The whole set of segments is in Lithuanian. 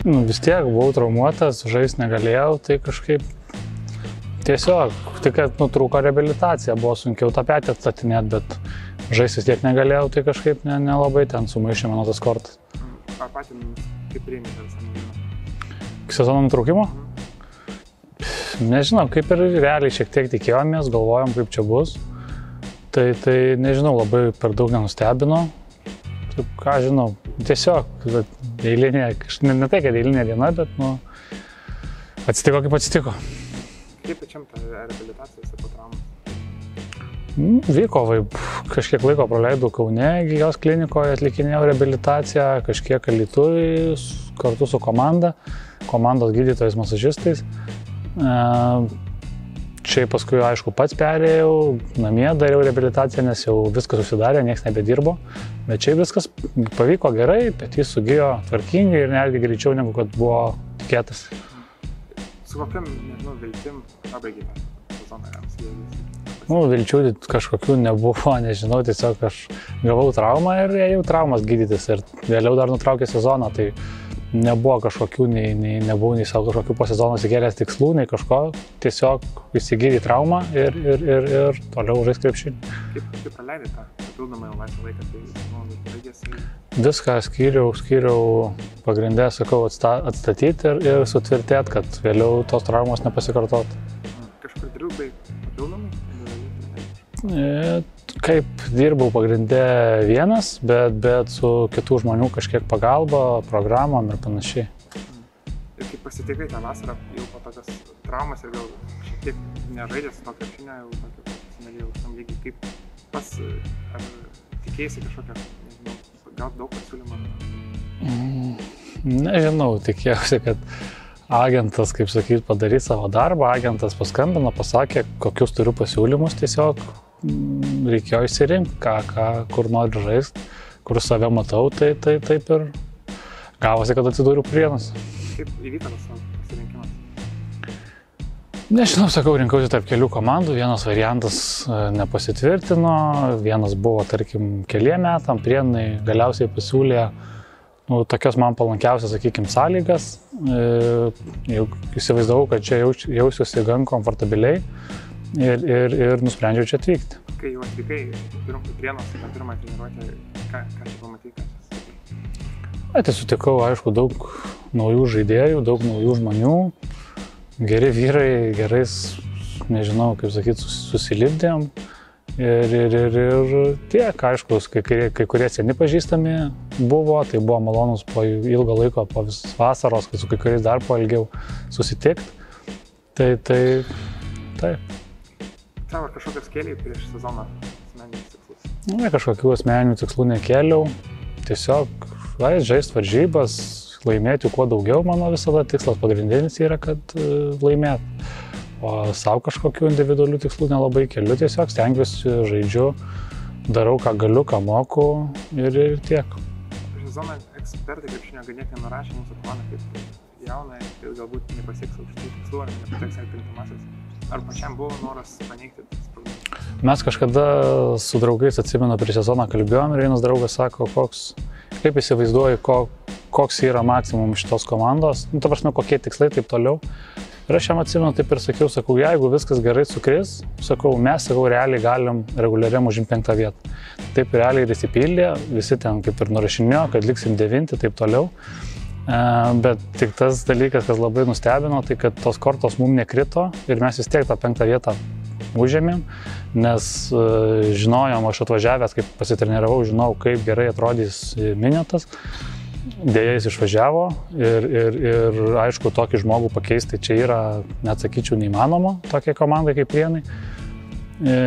Nu, vis tiek buvau traumuotas, žaisti negalėjau, tai kažkaip tiesiog, tik kad nutrūko rehabilitacija, buvo sunkiau tą petį atstatinėti, bet žaisti vis tiek negalėjau, tai kažkaip ne- nelabai ten sumaišė mano tas kortas. Ar patį, kaip priėmė tą naujieną? Sezono nutraukimo? Nežinau, kaip ir realiai šiek tiek tikėjomės, galvojom, kaip čia bus. Tai, tai nežinau, labai per daug nenustebino. Taip, ką žinau, tiesiog, vat, eilinė, ne, ne tai, kad eilinė diena, bet, nu, atsitiko kaip atsitiko. Kaip pačiam ta rehabilitacija po traumos? Mm, Vyko, vai, kažkiek laiko praleidau Kaune, gyvos klinikoje atlikinėjau rehabilitaciją, kažkiek alitui kartu su komanda, komandos gydytojais masažistais. E, Šiaip paskui, aišku, pats perėjau, namie dariau rehabilitaciją, nes jau viskas susidarė, niekas nebedirbo. Bet čia viskas pavyko gerai, petys sugijo tvarkingai ir netgi greičiau negu kad buvo tikėtas. Su kokiam, nežinau, viltim pabaigė tą sezoną jam Nu, vilčių kažkokių nebuvo, nežinau, tiesiog aš gavau traumą ir ėjau traumas gydytis ir vėliau dar nutraukė sezoną, tai nebuvo kažkokių, nei, nei, nebuvau nei savo kažkokių po sezono įsikėlęs tikslų, nei kažko, tiesiog įsigydį traumą ir, ir, ir, ir toliau žais krepšinį. Kaip, kaip praleidai tą papildomą laisvą laiką, tai, nu, baigėsi. Viską skyriau, skyriau pagrindę, sakau, atsta, atstatyti ir, ir sutvirtėti, kad vėliau tos traumos nepasikartotų. Kažkur dirbai papildomai? E, Kaip dirbau pagrindę vienas, bet, bet su kitų žmonių kažkiek pagalba, programom ir panašiai. Ir kaip pasitikai tą vasarą, jau po tokios traumas ir gal šiek tiek nežaidęs to krepšinio, jau tokio profesionaliai aukštam lygiai, kaip pas, ar tikėjai kažkokią, nežinau, gal daug pasiūlymų? Mm, Nežinau, tikėjausi, kad agentas, kaip sakyt, padarys savo darbą, agentas paskambino, pasakė, kokius turiu pasiūlymus, tiesiog reikėjo išsirinkti, ką, ką, kur noriu žaisti, kur save matau, tai, tai taip ir gavosi, kad atsidūriau prienas. Kaip įvyko tas pasirinkimas? Nežinau, sakau, rinkausi tarp kelių komandų, vienas variantas e, nepasitvirtino, vienas buvo, tarkim, keliem metam, prienai galiausiai pasiūlė nu, tokias man palankiausias, sakykime, sąlygas. E, Jau įsivaizdavau, kad čia jausiuosi gan komfortabiliai ir, ir, ir nusprendžiau čia atvykti. Kai jau atvykai, prienos, tą pirmą treniruotę, ką, ką čia sakai? Na, tai sutikau, aišku, daug naujų žaidėjų, daug naujų žmonių, geri vyrai, gerais, nežinau, kaip sakyti, susilipdėm. Ir, ir, ir, ir tiek, aišku, kai, kurie- kai kurie seni pažįstami buvo, tai buvo malonus po ilgo laiko, po vis vasaros, kai su kai kuriais dar po ilgiau susitikti. Tai, tai, taip. Tavo ar kažkokios kėliai prieš sezoną asmeninius tikslus? Nu, ne kažkokių asmeninių tikslų nekėliau. Tiesiog, žaisti varžybas, laimėti kuo daugiau, mano visada tikslas pagrindinis yra, kad e, laimėt. O savo kažkokių individualių tikslų nelabai keliu, tiesiog stengiuosi, žaidžiu, darau, ką galiu, ką moku ir, ir tiek. Prieš sezoną ekspertai krepšinio ganėtinai nurašė mūsų komandą kaip jauną ir galbūt nepasieks aukštų tikslų ar nepateks į atkrintamasias. Ar pačiam buvo noras paneigti tas problemas? Mes kažkada su draugais, atsimenu, prieš sezoną kalbėjom ir vienas draugas sako, koks, kaip įsivaizduoji, ko, koks yra maksimum šitos komandos, nu, ta prasme, kokie tikslai taip toliau. Ir aš jam atsimenu taip ir sakiau, sakau, jeigu viskas gerai sukris, sakau, mes, sakau, realiai galim reguliariam užimti penktą vietą. Taip realiai ir įsipildė, visi ten kaip ir nurašinėjo, kad liksim devinti, taip toliau. Bet tik tas dalykas, kas labai nustebino, tai kad tos kortos mums nekrito ir mes vis tiek tą penktą vietą užėmėm, nes e, žinojom, aš atvažiavęs, kaip pasitreniravau, žinau, kaip gerai atrodys minėtas. Dėja, jis išvažiavo ir, ir, ir aišku, tokį žmogų pakeisti čia yra, net sakyčiau, neįmanoma, tokiai komandai kaip Prienai. E,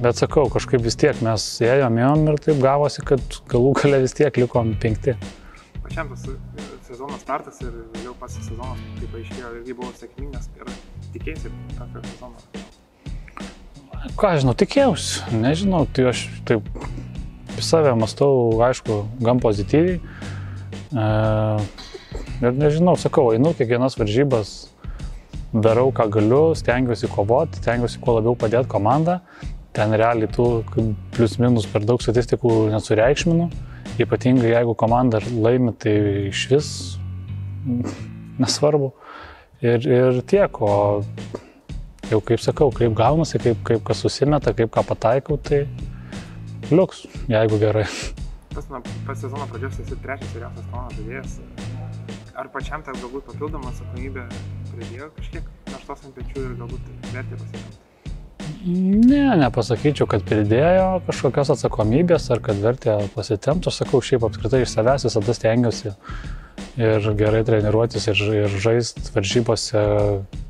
Bet sakau, kažkaip vis tiek mes ėjom, ėjom ir taip gavosi, kad galų gale vis tiek likom penkti. Pačiam tas e, sezono startas ir vėliau pats sezonas, kaip paaiškėjo, irgi buvo sėkmingas ir tikėsi tokio sezono. Ką žinau, tikėjausi, nežinau, tai aš taip apie save mastau, aišku, gan pozityviai. E, ir nežinau, sakau, einu kiekvienas varžybas, darau, ką galiu, stengiuosi kovoti, stengiuosi kuo labiau padėti komandą. Ten realiai tų plius minus per daug statistikų nesureikšminu. Ypatingai jeigu komanda laimi, tai iš vis nesvarbu. Ir, ir tiek, o jau kaip sakau, kaip gaunasi, kaip, kaip kas susimeta, kaip ką pataikau, tai liuks, jeigu gerai. Tas nuo pas sezono pradžios esi trečias vyriausias tono žaidėjas. Ar pačiam tai galbūt papildoma atsakomybė pridėjo kažkiek naštos ant pečių ir galbūt vertė pasitemti? Ne, nepasakyčiau, kad pridėjo kažkokios atsakomybės ar kad vertė pasitemti. Aš sakau, šiaip apskritai iš savęs visada stengiuosi ir gerai treniruotis ir, ir žaisti varžybose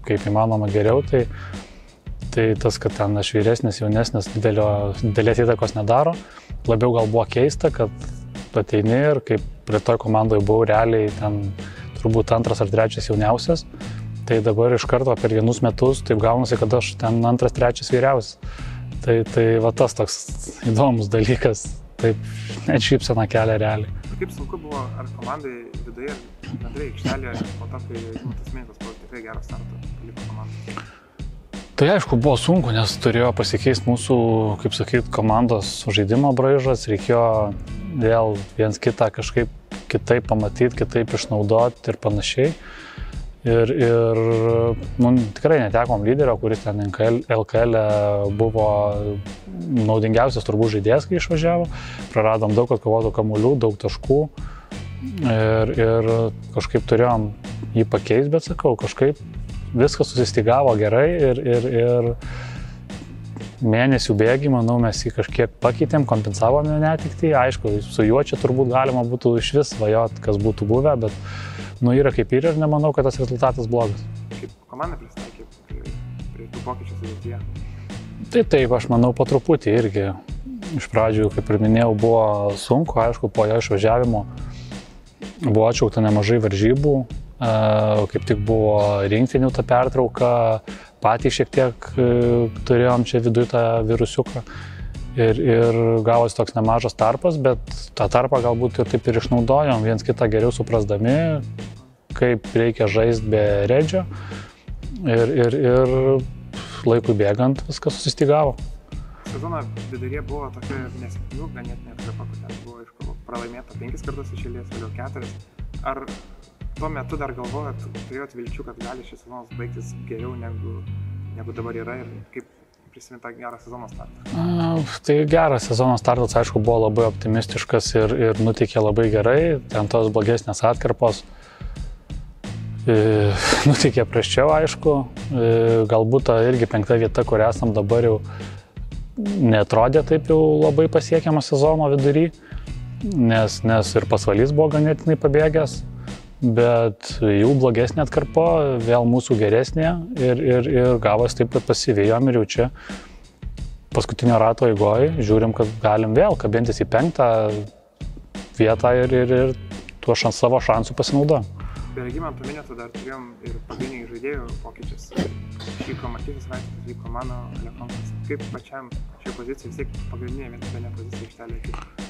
kaip įmanoma geriau. Tai, tai tas, kad ten aš vyresnis, jaunesnis, didelio, didelės įtakos nedaro. Labiau gal buvo keista, kad ateini ir kaip prie toj komandoje buvau realiai ten turbūt antras ar trečias jauniausias. Tai dabar iš karto per vienus metus taip gaunasi, kad aš ten antras, trečias vyriausias. Tai, tai va tas toks įdomus dalykas, taip net šypsena kelia realiai. Kaip sunku buvo ar komandai viduje, bendrai aikštelėje, po to, kai Žymantas Minkas buvo tikrai geras startas, paliko komandą? Tai aišku, buvo sunku, nes turėjo pasikeisti mūsų, kaip sakyt, komandos žaidimo braižas, reikėjo vėl viens kitą kažkaip kitaip pamatyti, kitaip išnaudoti ir panašiai. Ir, ir nu, tikrai netekom lyderio, kuris ten LKL, LKL buvo naudingiausias turbūt žaidėjas, kai išvažiavo. Praradom daug atkovotų kamuolių, daug taškų. Ir, ir kažkaip turėjom jį pakeisti, bet sakau, kažkaip viskas susistigavo gerai ir, ir, ir mėnesių bėgi, manau, mes jį kažkiek pakeitėm, kompensavome netikti. Aišku, su juo čia turbūt galima būtų iš vis svajot, kas būtų buvę, bet nu, yra kaip yra ir nemanau, kad tas rezultatas blogas. Kaip komanda pristaikė prie, prie tų pokyčių sudėtyje? Tai taip, aš manau, po truputį irgi. Iš pradžių, kaip ir minėjau, buvo sunku, aišku, po jo išvažiavimo buvo atšaukta nemažai varžybų, kaip tik buvo rinktinių ta pertrauka, patys šiek tiek e, turėjom čia viduje tą virusiuką. Ir, ir gavosi toks nemažas tarpas, bet tą tarpą galbūt ir taip ir išnaudojom, viens kitą geriau suprasdami, kaip reikia žaisti be redžio. Ir, ir, ir laikui bėgant viskas susistigavo. Sezono viduryje buvo tokia nesėkmių, ganėtinai kur ten buvo iš pralaimėta penkis kartus iš eilės, vėliau keturis. Ar tuo metu dar galvojat, turėjot vilčių, kad gali šis sezonas baigtis geriau negu, negu dabar yra ir kaip prisimint tą gerą sezono startą? Tai geras sezono startas, aišku, buvo labai optimistiškas ir, ir nutikė labai gerai. Ten tos blogesnės atkarpos e, nutikė prasčiau, aišku. E, galbūt ta irgi penkta vieta, kur esam dabar jau netrodė taip jau labai pasiekiama sezono vidury, nes, nes ir pasvalys buvo ganėtinai pabėgęs bet jų blogesnė atkarpa, vėl mūsų geresnė ir, ir, ir gavos taip, kad pasivėjom ir jau čia paskutinio rato eigoje žiūrim, kad galim vėl kabintis į penktą vietą ir, ir, ir tuo šans, savo šansų pasinaudojom. Be Regimanto minėto dar turėjom ir pagrindinių žaidėjų pokyčius. Vyko Matytis Vaistas, vyko mano Lekontas. Kaip pačiam šioje pozicijoje, vis tiek pagrindinė viena pozicija ištelė.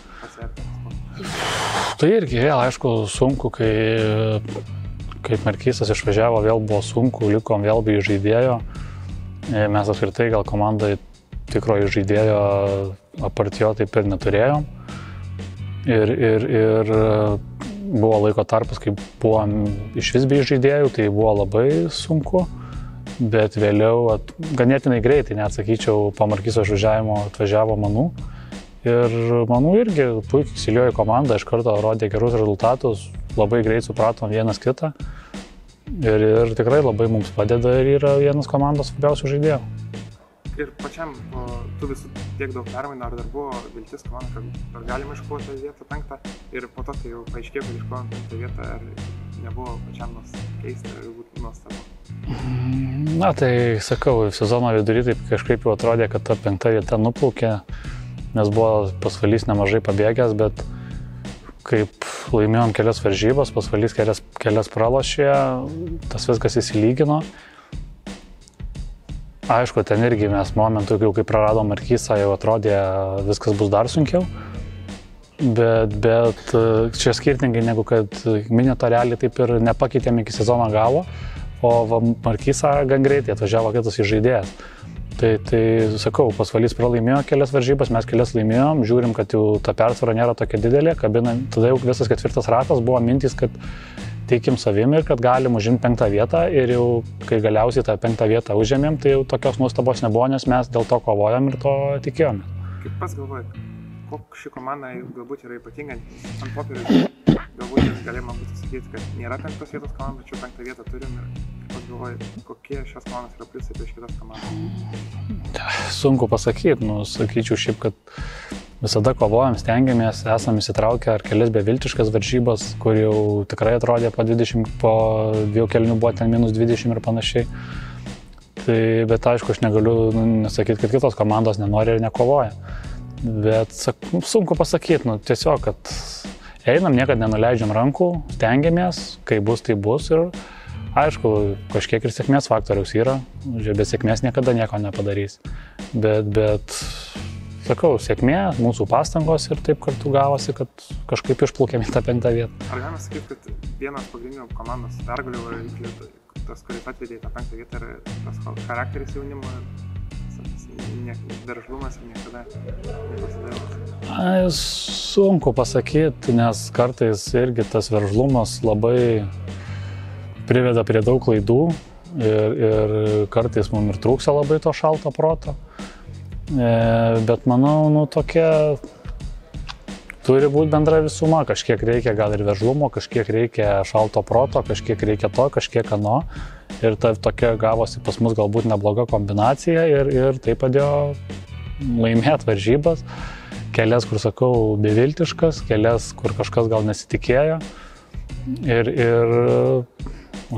Tai irgi vėl, aišku, sunku, kai kaip Merkysas išvažiavo, vėl buvo sunku, likom vėl be žaidėjo. E, mes apskritai gal komandai tikroji žaidėjo apart jo taip ir neturėjom. Ir, ir, ir buvo laiko tarpas, kai buvom iš vis be žaidėjų, tai buvo labai sunku. Bet vėliau, at, ganėtinai greitai, net sakyčiau, po Markyso išvažiavimo atvažiavo manų. Ir manau irgi puikiai įsiliojo į komandą, iš karto rodė gerus rezultatus, labai greit supratom vienas kitą. Ir, ir tikrai labai mums padeda ir yra vienas komandos svarbiausių žaidėjų. Ir pačiam po tų visų tiek daug permainų, ar dar buvo viltis komanda, kad ar galima iškovoti vietą penktą ir po to, kai jau paaiškėjo, kad iškovojom penktą vietą, ar nebuvo pačiam nors keista, ar būtų nuostabu? Na tai sakau, sezono vidury taip kažkaip jau atrodė, kad ta penkta vieta nuplaukė nes buvo pasvalys nemažai pabėgęs, bet kaip laimėjom kelias varžybas, pasvalys kelias, kelias pralošė, tas viskas įsilygino. Aišku, ten irgi mes momentų, jau kai praradom Markysą, jau atrodė viskas bus dar sunkiau. Bet, bet čia skirtingai negu kad minėto realiai taip ir nepakeitėm iki sezono galo, o Markysą gan greitai atvažiavo kitas žaidėjas. Tai, tai sakau, pasvalys pralaimėjo kelias varžybas, mes kelias laimėjom, žiūrim, kad jau ta persvara nėra tokia didelė, kabinam, tada jau visas ketvirtas ratas buvo mintis, kad tikim savim ir kad galim užimti penktą vietą ir jau kai galiausiai tą penktą vietą užėmėm, tai jau tokios nuostabos nebuvo, nes mes dėl to kovojom ir to tikėjomės. Kaip pats galvoji, kokia ši komanda galbūt yra ypatinga ant popieriaus, galbūt galima būtų sakyti, kad nėra penktos vietos komanda, tačiau penktą vietą turim ir pats galvoji, kokie šios komandos yra pliusai prieš kitas komandas. Sunku pasakyti, nu, sakyčiau šiaip, kad visada kovojam, stengiamės, esame įsitraukę ar kelias beviltiškas varžybas, kur jau tikrai atrodė po 20, po dviejų kelnių buvo ten minus 20 ir panašiai. Tai, bet aišku, aš negaliu nu, nesakyti, kad kitos komandos nenori ir nekovoja. Bet sak, sunku pasakyti, nu, tiesiog, kad einam, niekada nenuleidžiam rankų, stengiamės, kai bus, tai bus ir aišku, kažkiek ir sėkmės faktoriaus yra, be sėkmės niekada nieko nepadarys. Bet, bet sakau, sėkmė, mūsų pastangos ir taip kartu gavosi, kad kažkaip išplaukėme į tą penktą vietą. Ar galima sakyti, kad vienas pagrindinių komandos pergalių variklių, tas, kuris atvedė į tą penktą vietą, yra tas charakteris jaunimo veržlumas niekada nepasidavė? Sunku pasakyti, nes kartais irgi tas veržlumas labai priveda prie daug klaidų ir, ir kartais mums ir trūksa labai to šalto proto. E, bet manau, nu tokia turi būti bendra visuma, kažkiek reikia gal ir veržlumo, kažkiek reikia šalto proto, kažkiek reikia to, kažkiek ano. Ir ta tokia gavosi pas mus galbūt nebloga kombinacija ir, ir tai padėjo laimėti varžybas. Kelias, kur sakau, beviltiškas, kelias, kur kažkas gal nesitikėjo. Ir, ir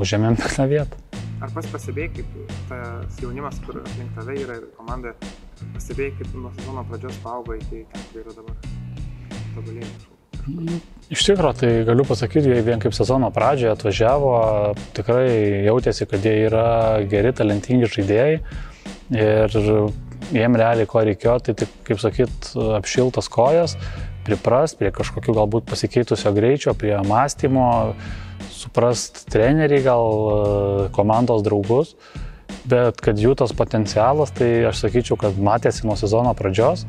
užėmėm tą vietą. Ar pas pasibėjai, kaip tas jaunimas, kur aplink tave yra ir komanda, Pastebėjai, kaip nuo sezono pradžios paaugo iki ten, kur yra dabar tobulėjimas. Iš tikrųjų, tai galiu pasakyti, jie vien kaip sezono pradžioje atvažiavo, tikrai jautėsi, kad jie yra geri, talentingi žaidėjai ir jiem realiai ko reikėjo, tai tik, kaip sakyt, apšiltas kojas, priprast prie kažkokių galbūt pasikeitusio greičio, prie mąstymo, suprast treneriai, gal komandos draugus bet kad jų tas potencialas, tai aš sakyčiau, kad matėsi nuo sezono pradžios,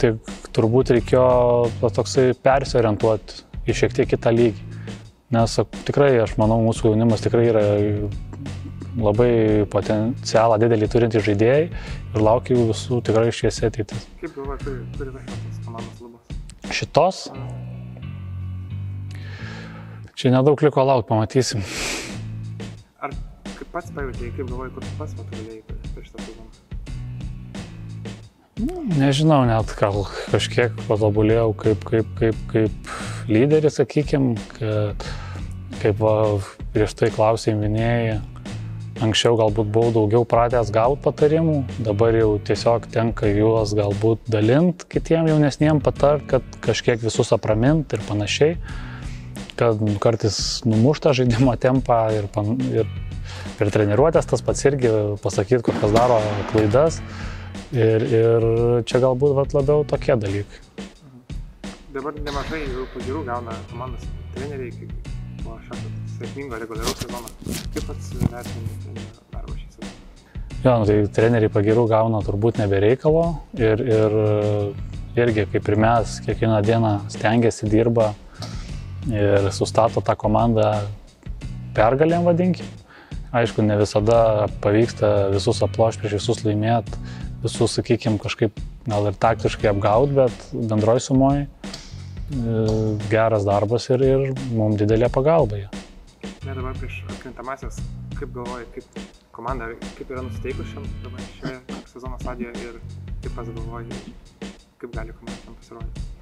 tai turbūt reikėjo toksai persiorientuoti į šiek tiek kitą lygį. Nes tikrai, aš manau, mūsų jaunimas tikrai yra labai potencialą didelį turintys žaidėjai ir laukia jų visų tikrai šviesi ateitis. Kaip galvoji, kur, kur yra šitos komandos lubos? Šitos? Čia nedaug liko laukti, pamatysim pats pajutėjai, kaip galvoji, kur pats patobulėjai per šitą sezoną? Nu, nežinau, net gal kažkiek patobulėjau kaip, kaip, kaip, kaip lyderis, sakykim, kad kaip va, prieš tai klausai minėjai, anksčiau galbūt buvau daugiau pratęs gauti patarimų, dabar jau tiesiog tenka juos galbūt dalint kitiem jaunesniem patart, kad kažkiek visus apramint ir panašiai, kad kartais numušta žaidimo tempą ir, pan, ir per treniruotės tas pats irgi pasakyti, kur kas daro klaidas. Ir, ir čia galbūt vat, labiau tokie dalykai. Dabar nemažai pagirų gauna komandos treneriai po šio sėkmingo reguliaraus sezono. Kaip pats vertini darbą šį sezoną? Jo, nu, tai treneriai pagirų gauna turbūt nebereikalo ir, ir irgi kaip ir mes kiekvieną dieną stengiasi, dirba ir sustato tą komandą pergalėm vadinkim. Aišku, ne visada pavyksta visus aplošti, prieš visus laimėti, visus, sakykime, kažkaip gal ir taktiškai apgauti, bet bendroji sumoji geras darbas ir, ir mums didelė pagalba. Na dabar prieš atkrintamasias, kaip galvoji, kaip komanda, kaip yra nusiteikus šiam dabar šioje sezono stadijoje ir kaip pats galvoji, kaip gali komanda tam pasirodyti.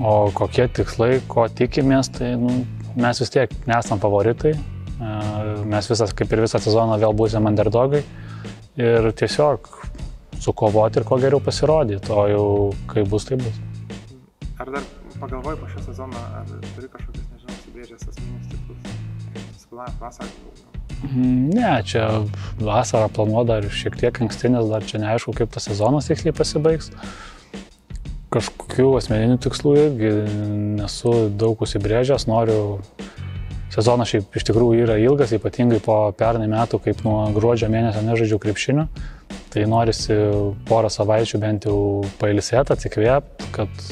O kokie tikslai, ko tikimės, tai nu, mes vis tiek nesam favoritai, Mes visas, kaip ir visą sezoną vėl būsime underdogai ir tiesiog sukovoti ir kuo geriau pasirodyti, o jau kai bus, tai bus. Ar dar pagalvoji po šio sezono, ar turi kažkokius, nežinau, užsibrėžęs asmeninius tikslus, suplanavęs vasarą? Ne, čia vasarą planuoju dar šiek tiek anksti, nes dar čia neaišku, kaip tas sezonas tiksliai pasibaigs. Kažkokių asmeninių tikslų irgi nesu daug užsibrėžęs, noriu Sezonas šiaip iš tikrųjų yra ilgas, ypatingai po pernai metų, kaip nuo gruodžio mėnesio nežaidžiu krepšinio. Tai norisi porą savaičių bent jau pailsėti, atsikvėpti, kad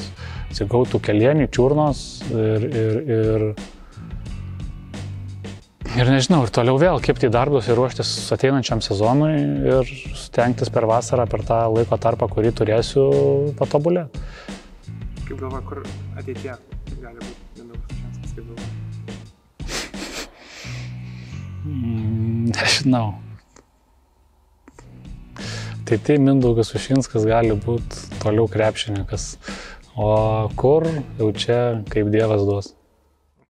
atsigautų kelienį, čiurnos ir, ir, ir Ir nežinau, ir toliau vėl kipti į darbus ir ruoštis ateinančiam sezonui ir stengtis per vasarą, per tą laiko tarpą, kurį turėsiu patobulėti. Kaip galvoju, kur ateitie gali būti Mindaugas Sušinskas, kaip galvoju. Mm, Nežinau. Tai tai Mindaugas Ušinskas gali būti toliau krepšininkas. O kur jau čia kaip Dievas duos.